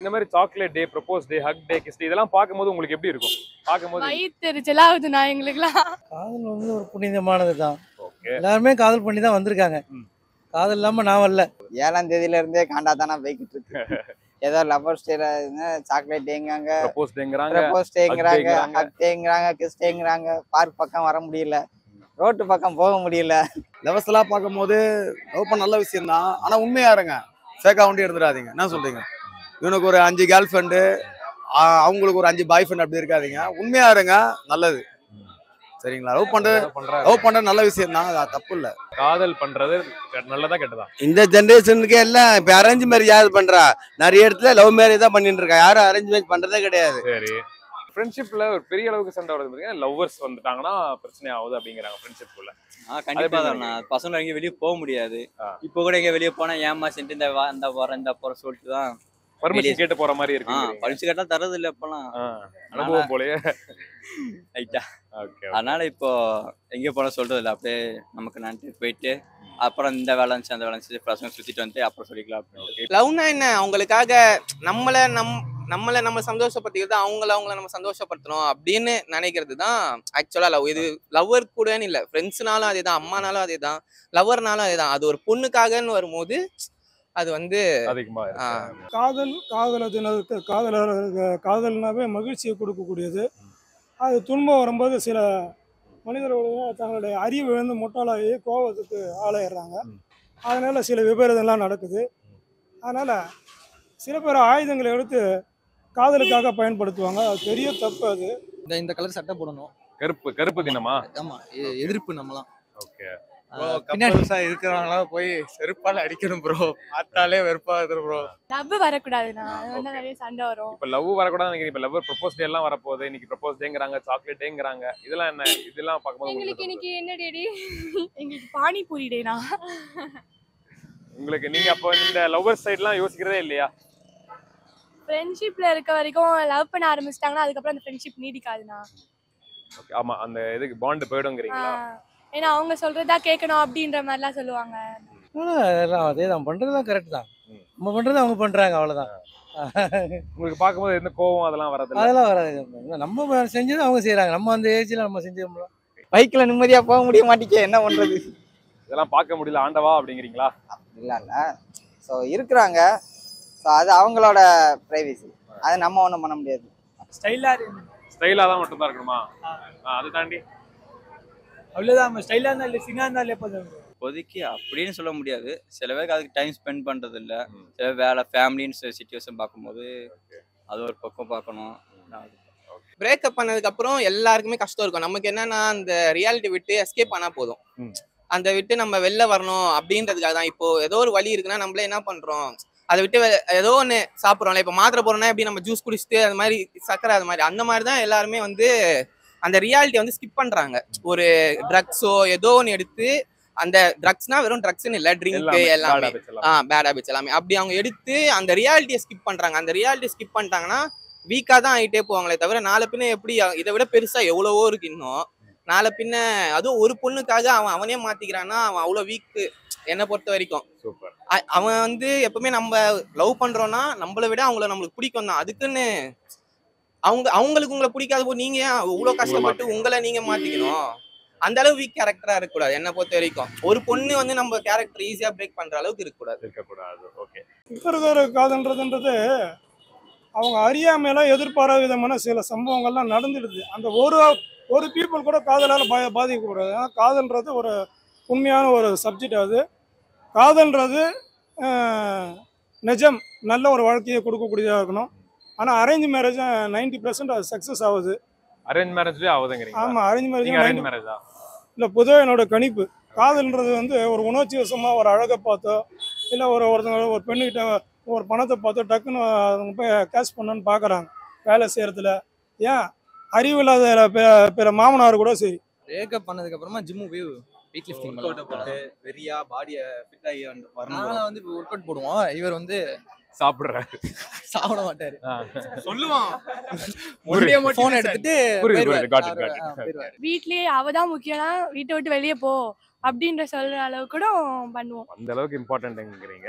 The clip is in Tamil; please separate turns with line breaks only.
இந்த மாதிரி chocolate day propose day hug day kiss இதெல்லாம் பார்க்கும்போது உங்களுக்கு எப்படி இருக்கும்? பார்க்கும்போது
வயிற்றுச்சலா ஆகுதுண்ணா எங்களுக்குலாம்
காதல் வந்து ஒரு புனிதமானது தான்
ஓகே
எல்லாருமே காதல் பண்ணி தான் வந்திருக்காங்க. காதல் இல்லாம நான் வரல.
ஏழாம் தேதியில இருந்தே காண்டா தானே போய்கிட்டு இருக்கு. ஏதோ லவர்ஸ் டேல சாக்லேட் டேங்காங்க
ப்ரப்போஸ் டேங்கிறாங்க.
ப்ரப்போஸ் டேங்கிறாங்க
டேங்கிறாங்க.
ஹக் டேங்கிறாங்க கிஸ் டேங்கிறாங்க. பார்க் பக்கம் வர முடியல. ரோட்டு பக்கம் போக முடியல.
லவர்ஸ் எல்லாம் பார்க்கும்போது பண்ண நல்ல விஷயம் தான் ஆனா உண்மையா இருங்க. ஃபேக்கா வண்டி இருந்துடாதீங்க என்ன சொல்றீங்க? இவனுக்கு ஒரு அஞ்சு கேர்ள் ஃப்ரெண்டு அவங்களுக்கு ஒரு அஞ்சு பாய் ஃப்ரெண்ட் அப்படி இருக்காதீங்க. உண்மையா இருங்க நல்லது. சரிங்களா? லவ் பண்றது லவ் பண்றது நல்ல விஷயம் தான் அது தப்பு இல்ல.
காதல் பண்றது நல்லதா கெட்டதா?
இந்த ஜென்ரேஷனுக்கு எல்லாம் இப்ப அரேஞ்ச் மேரேஜ் யாரு பண்றா? நிறைய இடத்துல லவ் மேரேஜ் தான் பண்ணிட்டு இருக்கா. யாரும் அரேஞ்ச் மேரேஜ் பண்றதே கிடையாது.
சரி. ஃப்ரெண்ட்ஷிப்ல ஒரு பெரிய அளவுக்கு சண்டை வருது பாத்தீங்கன்னா லவ்வர்ஸ் வந்துட்டாங்கன்னா பிரச்சனை ஆகுது அப்படிங்கிறாங்க ஃப்ரெண்ட்ஷிப்குள்ள
ஆ கண்டிப்பா தான் பசங்க எங்கேயும் வெளியே போக முடியாது. இப்போ கூட எங்க வெளியே போனா ஏமா சென்று இந்த வா இந்த போறேன் இந்த போற சொல்லிட்டு தான்
பர்மிஷன் கேட்டு போற மாதிரி இருக்கு
பழிச்சு கேட்டா தரது இல்ல இப்பெல்லாம்
அனுபவம் போலயே.
ரைட்டா
ஓகே
அதனால இப்போ எங்கே போனா சொல்றது இல்ல. அப்படியே நமக்கு நன்றி. போயிட்டு அப்புறம் இந்த வேலை இருந்துச்சு அந்த வேலை இருந்துச்சு பசங்க சுத்திட்டு வந்து அப்புறம் சொல்லிக்கலாம்
லவ்னா என்ன? அவங்களுக்காக நம்மள நம் நம்மள நம்ம சந்தோஷப்படுத்திக்கிறது அவங்கள அவங்கள நம்ம சந்தோஷப்படுத்தணும் அப்படின்னு நினைக்கிறது தான் ஆக்சுவலா லவ் இது லவ்வர் கூடன்னு இல்லை. ஃப்ரெண்ட்ஸ்னாலும் அதே தான் அம்மானாலும் அதே தான் லவ்வர்னாலும் அதே தான் அது ஒரு பொண்ணுக்காகன்னு வரும்போது அது வந்து
அதிகமா
காதல் காதல் தினத்துக்கு காதலர் காதல்னாவே மகிழ்ச்சியை கொடுக்கக்கூடியது. அது துன்பம் வரும்போது சில மனிதர்கள் தங்களுடைய அறிவு இழந்து முட்டாளாகி கோபத்துக்கு ஆளாயிடுறாங்க. அதனால சில விபரீதம்லாம் நடக்குது. அதனால சில பேர் ஆயுதங்களை எடுத்து காதலுக்காக பயன்படுத்துவாங்க. அது பெரிய தப்பு அது.
இந்த இந்த கலர் சட்டை போடணும்.
கருப்பு கருப்பு தினமா?
ஆமா எதிர்ப்பு நம்மலாம்.
ஓகே.
இருக்கிறவங்களா போய் செருப்பால அடிக்கணும் ப்ரோ பார்த்தாலே வெறுப்பா இருக்கு ப்ரோ
லவ் வரக்கூடாதுண்ணா நிறைய சண்டை வரும்.
இப்ப லவ் வரக்கூடாது நினைக்கிறேன் இப்ப லவ் ப்ரப்போஸ் டே எல்லாம் வரப்போகுது. இன்னைக்கு ப்ரப்போஸ் டேங்கிறாங்க சாக்லேட் டேங்கிறாங்க இதெல்லாம் என்ன? இதெல்லாம் பார்க்கும்போது உங்களுக்கு
இன்னைக்கு என்ன டேடி எங்களுக்கு பானிபூரி டேனா
உங்களுக்கு நீங்க அப்போ இந்த லவ்வர் சைட்லாம் யோசிக்கிறதே இல்லையா?
ஃப்ரெண்ட்ஷிப்ல இருக்க வரைக்கும் லவ் பண்ண ஆரம்பிச்சிட்டாங்கன்னா அதுக்கப்புறம் அந்த ஃப்ரெண்ட்ஷிப் நீடிக்காதுண்ணா.
Okay, ஆமா அந்த இதுக்கு பாண்ட் போயிடுங்கிறீங்களா?
ஏன்னா அவங்க சொல்றதா கேட்கணும் அப்படின்ற மாதிரிலாம் சொல்லுவாங்க.
எல்லாம் அதே தான் பண்றதுலாம் கரெக்ட் தான். நம்ம பண்றது அவங்க பண்றாங்க அவ்வளவுதான்.
உங்களுக்கு பார்க்கும்போது எந்த கோவம் அதெல்லாம் வரதில்ல?
அதெல்லாம் வராது. நம்ம செஞ்சது அவங்க செய்யறாங்க நம்ம அந்த ஏஜ்ல நம்ம செஞ்சோம்ல.
பைக்ல நிம்மதியா போக முடிய மாட்டேங்க என்ன பண்றது?
இதெல்லாம் பார்க்க முடியல. ஆண்டவா அப்படிங்கிறீங்களா?
இல்ல இல்ல. ஸோ இருக்கிறாங்க. ஸோ அது அவங்களோட பிரைவசி அது நம்ம ஒன்றும் பண்ண முடியாது.
ஸ்டைலா
ஸ்டைலா தான் மட்டும் தான் இருக்கணுமா அதை தாண்டி?
அவ்வளவுதான் ஸ்டைலா இருந்தா இல்ல சிங்கா இருந்தா இல்ல
இப்போதைக்கு அப்படின்னு சொல்ல முடியாது. சில பேருக்கு அதுக்கு டைம் ஸ்பெண்ட் பண்றது இல்ல. சில வேலை ஃபேமிலின்னு சுச்சுவேஷன் பார்க்கும்போது அது ஒரு பக்கம் பார்க்கணும்.
பிரேக்கப் பண்ணதுக்கு அப்புறம் எல்லாருக்குமே கஷ்டம் இருக்கும். நமக்கு என்னன்னா அந்த ரியாலிட்டி விட்டு எஸ்கேப் பண்ணா போதும். அந்த விட்டு நம்ம வெளில வரணும் அப்படின்றதுக்காக தான். இப்போ ஏதோ ஒரு வழி இருக்குன்னா நம்மளே என்ன பண்றோம்? அதை விட்டு ஏதோ ஒன்று சாப்பிட்றோம்ல. இப்போ மாத்திரை போறோம்னா எப்படி நம்ம ஜூஸ் குடிச்சிட்டு அது மாதிரி சக்கரை அது மாதிரி. அந்த மாதிரி தான் எல்லாருமே வந்து அந்த ரியாலிட்டி வந்து ஸ்கிப் பண்றாங்க. ஒரு ட்ரக்ஸோ ஏதோ ஒன்று எடுத்து அந்த ட்ரக்ஸ்னா வெறும் ட்ரக்ஸ்னு இல்லை ட்ரிங்க்
எல்லாமே.
ஆ பேட் ஹேபிட்ஸ் எல்லாமே. அப்படி அவங்க எடுத்து அந்த ரியாலிட்டியை ஸ்கிப் பண்றாங்க. அந்த ரியாலிட்டி ஸ்கிப் பண்ணிட்டாங்கன்னா வீக்காக தான் ஆகிட்டே போவாங்களே தவிர நாளை பின்ன எப்படி இதை விட பெருசா எவ்வளவோ இருக்கு இன்னும். நாளை பின்ன அதுவும் ஒரு பொண்ணுக்காக அவன் அவனே மாத்திக்கிறான்னா அவன் அவ்வளோ வீக்கு என்னை பொறுத்த வரைக்கும். அவன் வந்து எப்பவுமே நம்ம லவ் பண்றோம்னா நம்மளை விட அவங்கள நம்மளுக்கு பிடிக்கும் தான். அதுக்குன்னு அவங்க அவங்களுக்கு உங்களை பிடிக்காத போது நீங்க ஏன் இவ்வளவு கஷ்டப்பட்டு உங்களை நீங்க மாத்திக்கணும்? அந்த அளவு வீக் கேரக்டரா இருக்கக்கூடாது. என்னை பொறுத்த வரைக்கும். ஒரு பொண்ணு வந்து நம்ம கேரக்டர் ஈஸியா பிரேக் பண்ற அளவுக்கு இருக்கக்கூடாது.
இருக்கக்கூடாது. ஓகே
இப்போ இருக்கிற காதல்ன்றதுன்றது அவங்க அறியாமையில எதிர்பாராத விதமான சில சம்பவங்கள்லாம் நடந்துடுது. அந்த ஒரு ஒரு பீப்புள் கூட காதலால் பா பாதிக்கக்கூடாது. ஏன்னா காதல்ன்றது ஒரு உண்மையான ஒரு சப்ஜெக்ட் அது. காதல்ன்றது நிஜம். நல்ல ஒரு வாழ்க்கையை கொடுக்கக்கூடியதாக இருக்கணும். ஆனால் அரேஞ்ச் மேரேஜ் நைன்டி பர்சன்ட் அது சக்ஸஸ் ஆகுது.
அரேஞ்ச் மேரேஜ்லயே ஆகுதுங்கிறீங்களா?
ஆமாம் அரேஞ்ச்
நீங்க அரேஞ்ச்
மேரேஜ்
மேரேஜா
இல்லை பொதுவாக என்னோட கணிப்பு. காதல்ன்றது வந்து ஒரு உணர்ச்சி வசமாக ஒரு அழகை பார்த்தோ இல்லை ஒரு ஒருத்தங்க ஒரு பெண்ணுக்கிட்ட ஒரு பணத்தை பார்த்தோ டக்குன்னு அவங்க போய் கேஷ் பண்ணணும்னு பார்க்குறாங்க வேலை செய்கிறதுல ஏன்? அறிவில்லாத பிற- பிற மாமனார் கூட சரி.
பிரேக்கப் பண்ணதுக்கு அப்புறமா ஜிம்மு போய் வெயிட் லிஃப்டிங் போட்டு வெறியா பாடியை ஃபிட் ஆகி வந்து நாங்களாம் வந்து ஒர்க் அவுட் போடுவோம். இவர் வந்து
சாப்பிடுறேன்.
சாப்பிட மாட்டாரு. சொல்லுவான். போன் எடுத்துட்டு.
வீட்லயே அவ தான் முக்கியம்னா வீட்டை விட்டு வெளியே போ அப்படின்ற சொல்ற அளவு கூட பண்ணுவோம்.
அந்த அளவுக்கு இம்பார்ட்டன்ட்ங்கிறீங்க